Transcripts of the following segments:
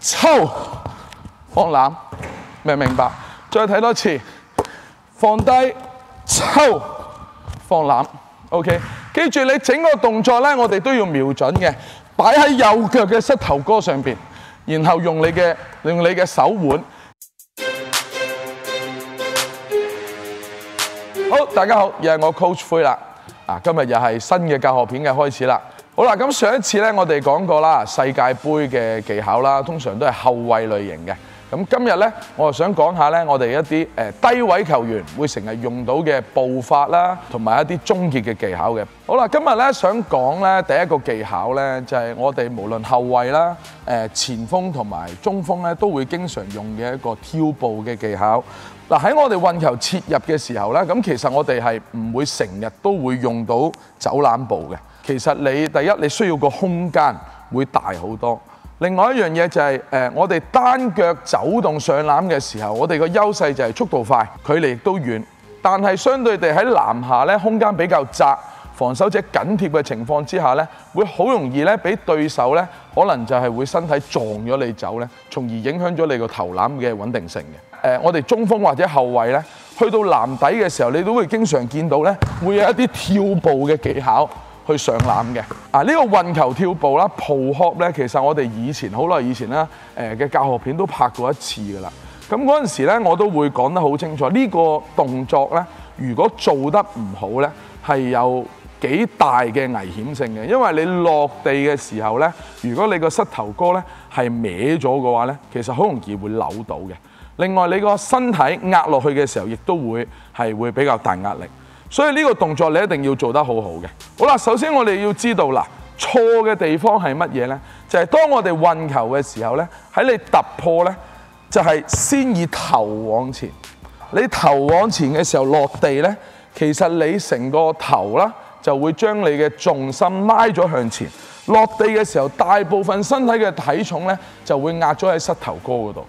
抽放攬，明唔明白？再睇多次，放低抽放攬，OK。記住你整個動作咧，我哋都要瞄準嘅，擺喺右腳嘅膝頭哥上边，然後用你嘅用你嘅手腕。好，大家好，又係我 Coach 灰啦。啊，今日又係新嘅教學片嘅開始啦。好啦，咁上一次咧，我哋講過啦，世界盃嘅技巧啦，通常都係後衞類型嘅。咁今日咧，我就想講下咧，我哋一啲誒低位球員會成日用到嘅步法啦，同埋一啲終結嘅技巧嘅。好啦，今日咧想講咧第一個技巧咧，就係我哋無論後衞啦、誒前鋒同埋中鋒咧，都會經常用嘅一個跳步嘅技巧。嗱喺我哋運球切入嘅時候咧，咁其實我哋係唔會成日都會用到走攬步嘅。其實你第一你需要個空間會大好多。另外一樣嘢就係、是、誒、我哋單腳走動上籃嘅時候，我哋個優勢就係速度快，距離亦都遠。但係相對地喺籃下咧，空間比較窄，防守者緊貼嘅情況之下咧，會好容易咧俾對手咧，可能就係會身體撞咗你走咧，從而影響咗你個投籃嘅穩定性嘅。誒、我哋中鋒或者後衞咧，去到籃底嘅時候，你都會經常見到咧，會有一啲跳步嘅技巧。去上籃嘅啊！呢、個運球跳步啦，pull hop 咧，其實我哋以前好耐以前啦，誒嘅教學片都拍過一次噶啦。咁嗰陣時咧，我都會講得好清楚。呢、個動作咧，如果做得唔好咧，係有幾大嘅危險性嘅。因為你落地嘅時候咧，如果你個膝頭哥咧係歪咗嘅話咧，其實好容易會扭到嘅。另外，你個身體壓落去嘅時候，亦都會係會比較大壓力。所以呢個動作你一定要做得好好嘅。好啦，首先我哋要知道啦，錯嘅地方係乜嘢呢？就係當我哋運球嘅時候呢，喺你突破呢，就係先以頭往前。你頭往前嘅時候落地呢，其實你成個頭啦就會將你嘅重心拉咗向前。落地嘅時候，大部分身體嘅體重呢就會壓咗喺膝頭哥嗰度。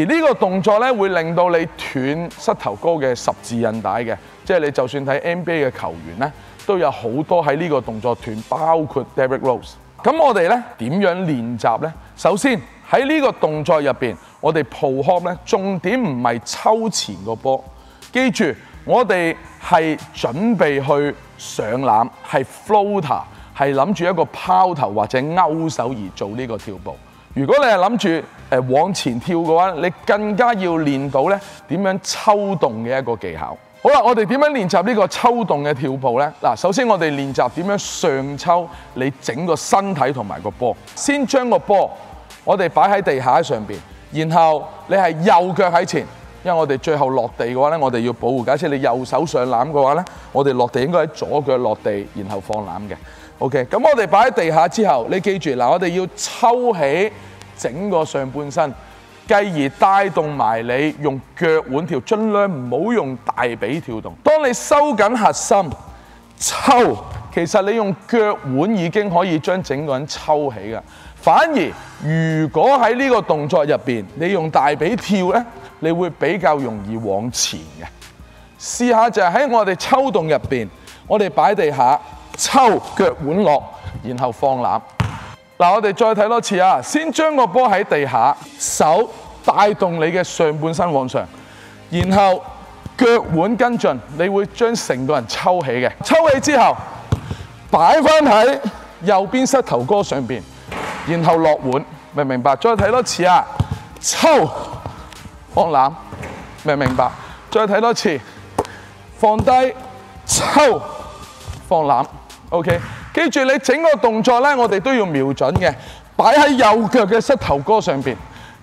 而呢個動作咧，會令到你斷膝頭哥嘅十字韌帶嘅，即係你就算睇 NBA 嘅球員咧，都有好多喺呢個動作斷，包括 Derrick Rose。咁我哋咧點樣練習咧？首先喺呢個動作入邊，我哋 pull hop 咧，重點唔係抽前個波，記住我哋係準備去上籃，係 floater，係諗住一個拋投或者勾手而做呢個跳步。如果你係諗住誒往前跳嘅話，你更加要練到咧點樣抽動嘅一個技巧。好啦，我哋點樣練習呢個抽動嘅跳步呢？嗱，首先我哋練習點樣上抽你整個身體同埋個波。先將個波我哋擺喺地下上邊，然後你係右腳喺前，因為我哋最後落地嘅話咧，我哋要保護。假設你右手上攬嘅話咧，我哋落地應該喺左腳落地，然後放攬嘅。OK，咁我哋擺喺地下之後，你記住嗱，我哋要抽起整個上半身，繼而帶動埋你用腳腕跳，盡量唔好用大髀跳動。當你收緊核心抽，其實你用腳腕已經可以將整個人抽起㗎。反而如果喺呢個動作入邊，你用大髀跳呢，你會比較容易往前嘅。試下就係喺我哋抽動入邊，我哋擺地下。抽腳腕落，然後放籃。嗱，我哋再睇多次啊！先將個波喺地下，手帶動你嘅上半身往上，然後腳腕跟進，你會將成個人抽起嘅。抽起之後，擺翻喺右邊膝頭哥上边，然後落腕，明唔明白？再睇多次啊！抽放籃，明唔明白？再睇多次，放低抽放籃。OK，記住你整個動作咧，我哋都要瞄準嘅，擺喺右腳嘅膝頭哥上邊，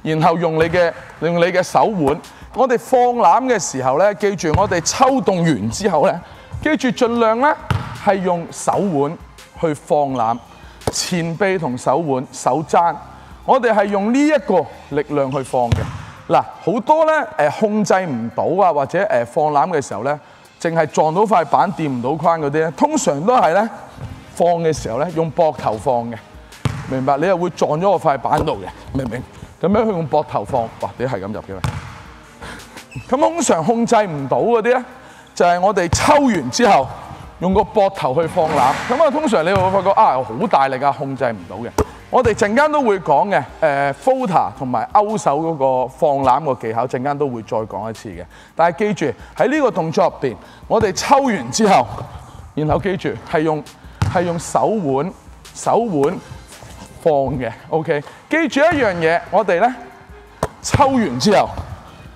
然後用你嘅用你嘅手腕。我哋放攬嘅時候咧，記住我哋抽動完之後咧，記住盡量咧係用手腕去放攬，前臂同手腕手踭，我哋係用呢一個力量去放嘅。嗱，好多咧誒控制唔到啊，或者誒放攬嘅時候咧。淨係撞到塊板掂唔到框嗰啲咧，通常都係咧放嘅時候咧用膊頭放嘅，明白？你又會撞咗個塊板度嘅，明唔明？咁樣去用膊頭放，哇！你係咁入嘅咩？咁通常控制唔到嗰啲咧，就係、我哋抽完之後，用個膊頭去放攬。咁啊，通常你會發覺啊，好大力啊，控制唔到嘅。我哋陣間都會講嘅，誒 floater 同埋勾手嗰個放攬個技巧，陣間都會再講一次嘅。但係記住喺呢個動作入邊，我哋抽完之後，然後記住係用係用手腕手腕放嘅，OK。記住一樣嘢，我哋咧抽完之後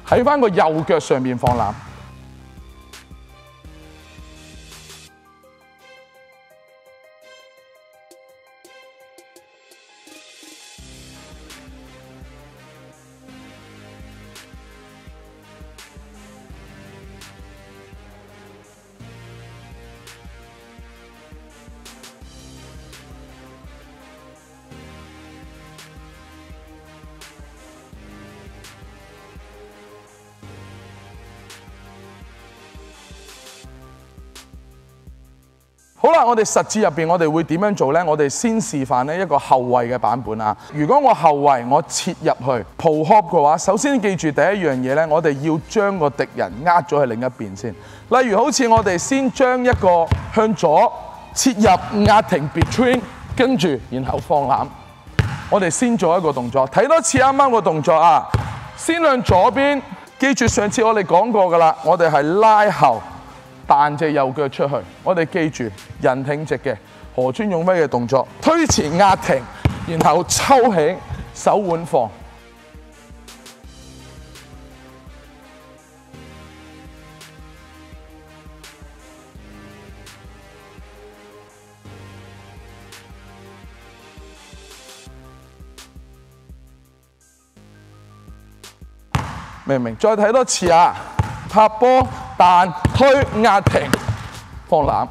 喺翻個右腳上面放籃。好啦，我哋實戰入邊，我哋會點樣做呢？我哋先示範呢一個後衞嘅版本啊。如果我後衞我切入去 pull hop 嘅話，首先記住第一樣嘢呢，我哋要將個敵人呃咗去另一邊先。例如好似我哋先將一個向左切入壓停 between，跟住然後放攬。我哋先做一個動作，睇多次啱啱個動作啊。先向左邊，記住上次我哋講過㗎啦，我哋係拉後。彈隻右腳出去，我哋記住人挺直嘅河川勇輝嘅動作，推前壓停，然後抽起手腕放。明唔明？再睇多次啊！拍波。彈推壓停放攬，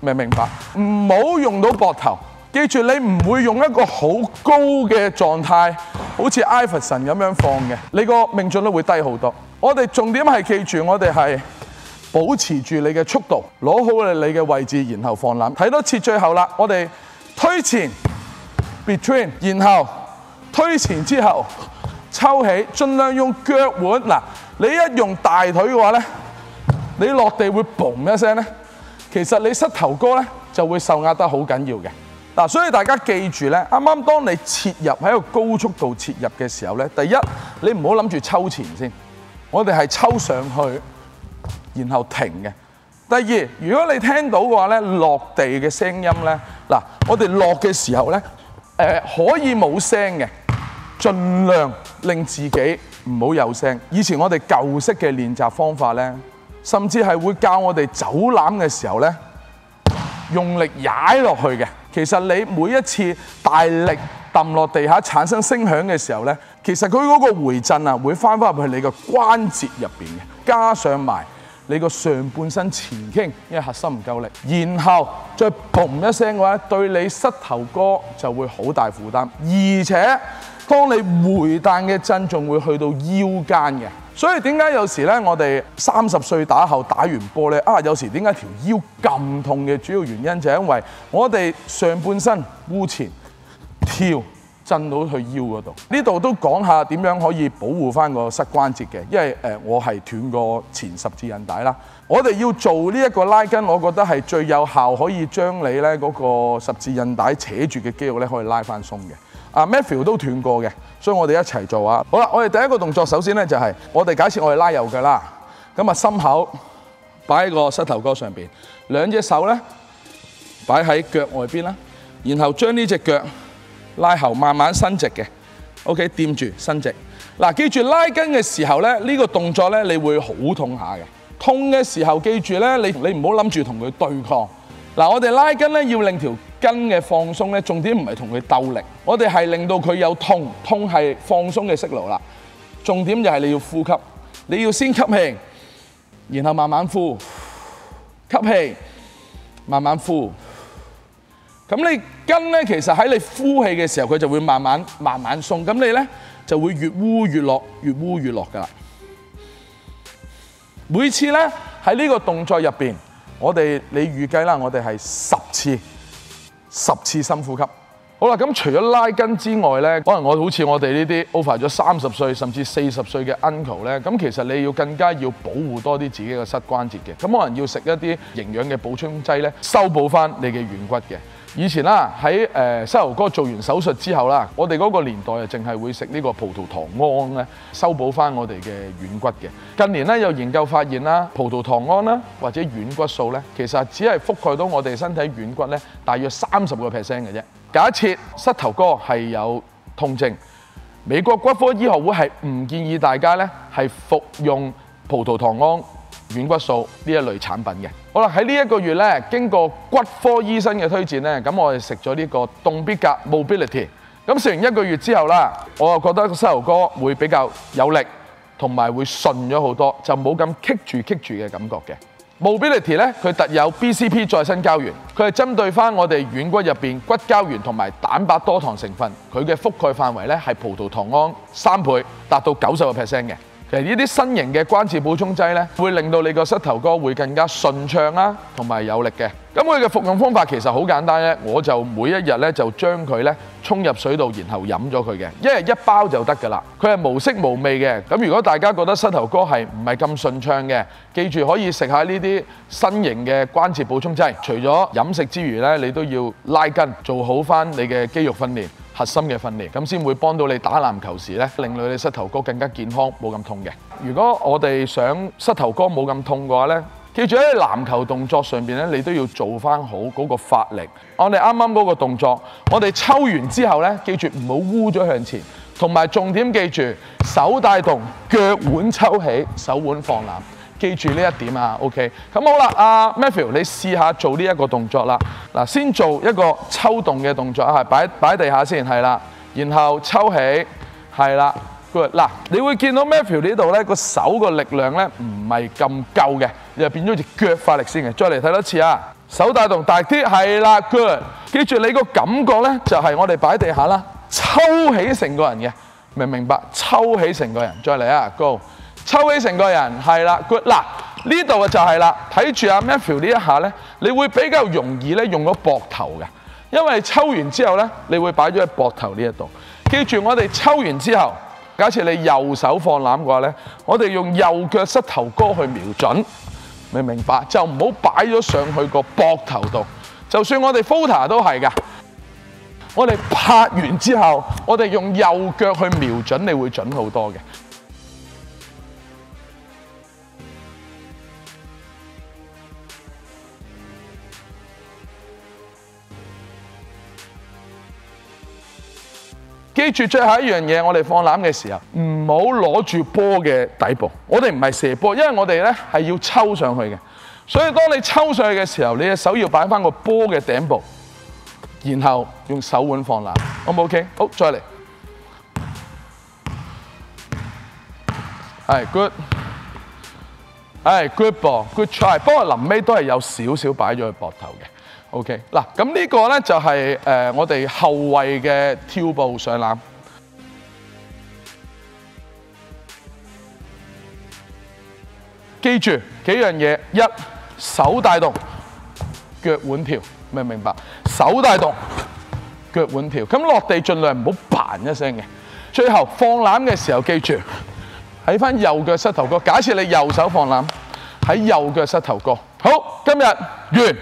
明唔明白？唔好用到膊頭，記住你唔會用一個好高嘅狀態，好似艾弗森咁樣放嘅，你個命中率會低好多。我哋重點係記住，我哋係保持住你嘅速度，攞好你嘅位置，然後放攬。睇多次最後啦，我哋推前 between，然後推前之後抽起，盡量用腳腕。嗱，你一用大腿嘅話咧。你落地會嘣一聲咧，其實你膝頭哥咧就會受壓得好緊要嘅。嗱，所以大家記住咧，啱啱當你切入喺一個高速度切入嘅時候咧，第一你唔好諗住抽前先，我哋係抽上去，然後停嘅。第二，如果你聽到嘅話咧，落地嘅聲音咧，嗱，我哋落嘅時候咧，誒可以冇聲嘅，盡量令自己唔好有聲。以前我哋舊式嘅練習方法咧。甚至係會教我哋走攬嘅時候咧，用力踩落去嘅。其實你每一次大力揼落地下產生聲響嘅時候咧，其實佢嗰個回震啊，會翻返入去你個關節入邊嘅。加上埋你個上半身前傾，因為核心唔夠力，然後再嘣一聲嘅話，對你膝頭哥就會好大負擔，而且當你回彈嘅震仲會去到腰間嘅。所以點解有時咧，我哋三十歲打後打完波咧，啊有時點解條腰咁痛嘅主要原因就係因為我哋上半身烏前跳震到去腰嗰度。呢度都講下點樣可以保護翻個膝關節嘅，因為誒我係斷過前十字韌帶啦。我哋要做呢一個拉筋，我覺得係最有效可以將你咧嗰個十字韌帶扯住嘅肌肉咧可以拉翻鬆嘅。啊 Matthew 都斷過嘅，所以我哋一齊做啊！好啦，我哋第一個動作首先咧就係我哋假設我哋拉右腳啦，咁啊心口擺喺個膝頭哥上邊，兩隻手咧擺喺腳外邊啦，然後將呢隻腳拉後，慢慢伸直嘅，OK，掂住伸直。嗱，記住拉筋嘅時候咧，呢個動作咧你會好痛下嘅，痛嘅時候記住咧，你你唔好諗住同佢對抗。嗱，我哋拉筋咧要令條筋嘅放鬆咧，重點唔係同佢鬥力，我哋係令到佢有痛，痛係放鬆嘅訊號啦。重點就係你要呼吸，你要先吸氣，然後慢慢呼，吸氣，慢慢呼。咁你筋咧，其實喺你呼氣嘅時候，佢就會慢慢慢慢鬆，咁你咧就會越烏越落，越烏越落噶啦。每次咧喺呢個動作入邊。我哋你預計啦，我哋係十次，十次深呼吸，好啦，咁除咗拉筋之外咧，可能我好似我哋呢啲 over 咗三十歲甚至四十歲嘅 uncle 咧，咁其實你要更加要保護多啲自己嘅膝關節嘅，咁可能要食一啲營養嘅補充劑咧，修補翻你嘅軟骨嘅。以前啦，喺誒膝頭哥做完手術之後啦，我哋嗰個年代啊，淨係會食呢個葡萄糖胺咧，修補翻我哋嘅軟骨嘅。近年咧有研究發現啦，葡萄糖胺啦或者軟骨素咧，其實只係覆蓋到我哋身體軟骨咧，大約三十個 percent 嘅啫。假設膝頭哥係有痛症，美國骨科醫學會係唔建議大家咧係服用葡萄糖胺、軟骨素呢一類產品嘅。好啦，喺呢一個月咧，經過骨科醫生嘅推薦咧，咁我哋食咗呢個動必格 Mobility。咁食完一個月之後啦，我又覺得個膝頭哥會比較有力，同埋會順咗好多，就冇咁棘住棘住嘅感覺嘅。Mobility 咧，佢特有 BCP 再生膠原，佢係針對翻我哋軟骨入邊骨膠原同埋蛋白多糖成分，佢嘅覆蓋範圍咧係葡萄糖胺三倍，達到九十個 percent 嘅。其實呢啲新型嘅關節補充劑咧，會令到你個膝頭哥會更加順暢啦，同埋有力嘅。咁佢嘅服用方法其實好簡單咧，我就每一日咧就將佢咧沖入水度，然後飲咗佢嘅，一日一包就得㗎啦。佢係無色無味嘅。咁如果大家覺得膝頭哥係唔係咁順暢嘅，記住可以食下呢啲新型嘅關節補充劑。除咗飲食之餘咧，你都要拉筋，做好翻你嘅肌肉訓練。核心嘅訓練，咁先會幫到你打籃球時咧，令到你膝頭哥更加健康，冇咁痛嘅。如果我哋想膝頭哥冇咁痛嘅話咧，記住喺籃球動作上邊咧，你都要做翻好嗰個發力。我哋啱啱嗰個動作，我哋抽完之後咧，記住唔好污咗向前，同埋重點記住手帶動，腳腕抽起，手腕放攬。記住呢一點啊，OK。咁好啦，阿 Matthew，你試下做呢一個動作啦。嗱，先做一個抽動嘅動作啊，擺擺地下先，係啦。然後抽起，係啦。Good。嗱，你會見到 Matthew 呢度咧個手個力量咧唔係咁夠嘅，你就變咗隻腳發力先嘅。再嚟睇多次啊，手大動大啲，係啦。Good。記住你個感覺咧就係我哋擺地下啦，抽起成個人嘅，明唔明白？抽起成個人，再嚟啊，Go。抽起成個人係啦，good 嗱呢度就係啦，睇住阿 Matthew 呢一下咧，你會比較容易咧用咗膊頭嘅，因為抽完之後咧，你會擺咗喺膊頭呢一度。記住我哋抽完之後，假設你右手放攬嘅話咧，我哋用右腳膝頭哥去瞄準，明唔明白？就唔好擺咗上去個膊頭度。就算我哋 photo 都係噶，我哋拍完之後，我哋用右腳去瞄準，你會準好多嘅。記住最後一樣嘢，我哋放籃嘅時候唔好攞住波嘅底部。我哋唔係射波，因為我哋咧係要抽上去嘅。所以當你抽上去嘅時候，你嘅手要擺翻個波嘅頂部，然後用手腕放籃。，O 唔？OK，好，再嚟。係 good，係 good ball，good try。不過臨尾都係有少少擺咗喺膊頭嘅。OK，嗱，咁呢個咧就係誒我哋後衞嘅跳步上籃。記住幾樣嘢：一手帶動，腳腕跳，明唔明白？手帶動，腳腕跳。咁落地盡量唔好嘭一聲嘅。最後放籃嘅時候，記住喺翻右腳膝頭哥。假設你右手放籃喺右腳膝頭哥。好，今日完。